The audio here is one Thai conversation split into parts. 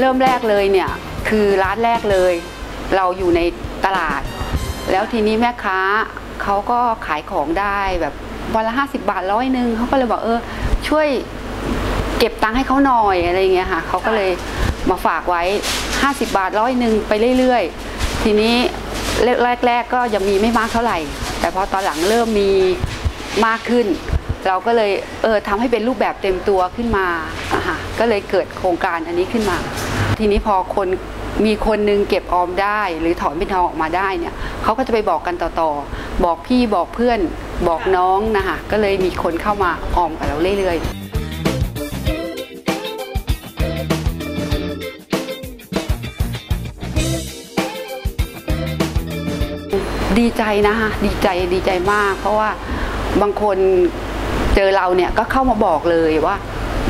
เริ่มแรกเลยเนี่ยคือร้านแรกเลย เราอยู่ในตลาด แล้วทีนี้แม่ค้าเขาก็ขายของได้แบบวันละ50บาทร้อยหนึ่งเขาก็เลยบอกเออ ช่วยเก็บตังค์ให้เขาหน่อยอะไรเงี้ยค่ะเขาก็เลยมาฝากไว้ 50 บาทร้อยหนึ่งไปเรื่อยๆ ทีนี้ แรกๆก็ยังมีไม่มากเท่าไหร่ แต่พอตอนหลังเริ่มมีมากขึ้น เราก็เลยเออทำให้เป็นรูปแบบเต็มตัวขึ้นมาอะค่ะก็เลยเกิดโครงการอันนี้ขึ้นมา ทีนี้พอคนมีคนนึงเก็บออมได้ หรือถอนเป็นทองออกมาได้เนี่ยเขาก็จะไปบอกกันต่อๆ บอกพี่บอกเพื่อนบอกน้องนะคะก็เลยมีคนเข้ามาออมกับเราเรื่อยๆ ดีใจนะคะดีใจดีใจมาก เพราะว่าบางคนเจอเราเนี่ยก็เข้ามาบอกเลยว่า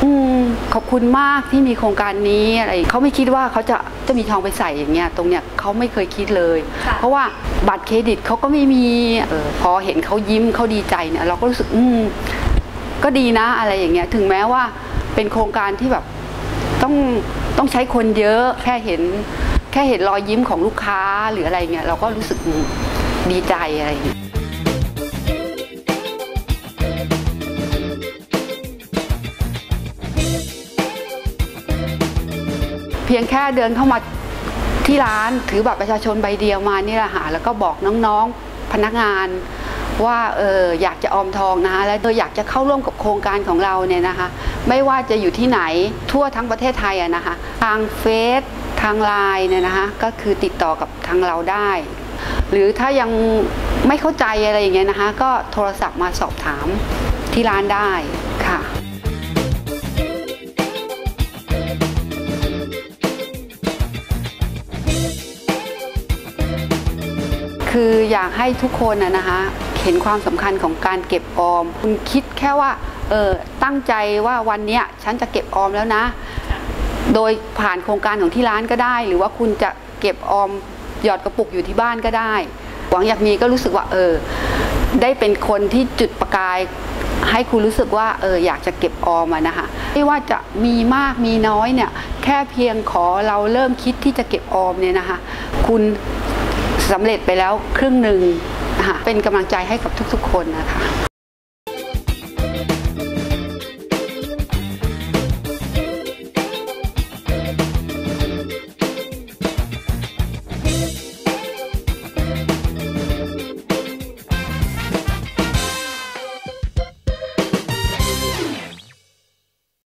อืมขอบคุณมากที่มีโครงการนี้อะไรเขาไม่คิดว่าเขาจะจะมีทองไปใส่อย่างเงี้ยตรงเนี้ยเขาไม่เคยคิดเลยค่ะเพราะว่าบัตรเครดิตเขาก็ไม่มีเออพอเห็นเขายิ้มเขาดีใจเนี่ยเราก็รู้สึกอืมก็ดีนะอะไรอย่างเงี้ยถึงแม้ว่าเป็นโครงการที่แบบต้องต้องใช้คนเยอะแค่เห็นแค่เห็นรอยยิ้มของลูกค้าหรืออะไรเงี้ยเราก็รู้สึกอืม ดีใจอะไรอย่างเงี้เพียงแค่เดินเข้ามาที่ร้านถือบัตรประชาชนใบเดียวมานี่แหละค่ะแล้วก็บอกน้องๆพนักงานว่าเอออยากจะออมทองนะคะและเธออยากจะเข้าร่วมกับโครงการของเราเนี่ยนะคะไม่ว่าจะอยู่ที่ไหนทั่วทั้งประเทศไทยอะนะคะทางเฟซทางไลน์เนี่ยนะคะก็คือติดต่อกับทางเราได้ หรือถ้ายังไม่เข้าใจอะไรอย่างเงี้ยนะคะ ก็โทรศัพท์มาสอบถามที่ร้านได้ค่ะคืออยากให้ทุกคนนะนะคะเห็นความสำคัญของการเก็บออม คุณคิดแค่ว่าเออตั้งใจว่าวันนี้ฉันจะเก็บออมแล้วนะ โดยผ่านโครงการของที่ร้านก็ได้ หรือว่าคุณจะเก็บออม หยอดกระปุกอยู่ที่บ้านก็ได้ หวังอยากมีก็รู้สึกว่าเออ ได้เป็นคนที่จุดประกายให้คุณรู้สึกว่าเอออยากจะเก็บออมนะคะไม่ว่าจะมีมากมีน้อยเนี่ย แค่เพียงขอเราเริ่มคิดที่จะเก็บออมเนี่ยนะคะ คุณสำเร็จไปแล้วครึ่งหนึ่งนะคะเป็นกำลังใจให้กับทุกๆ คนนะคะ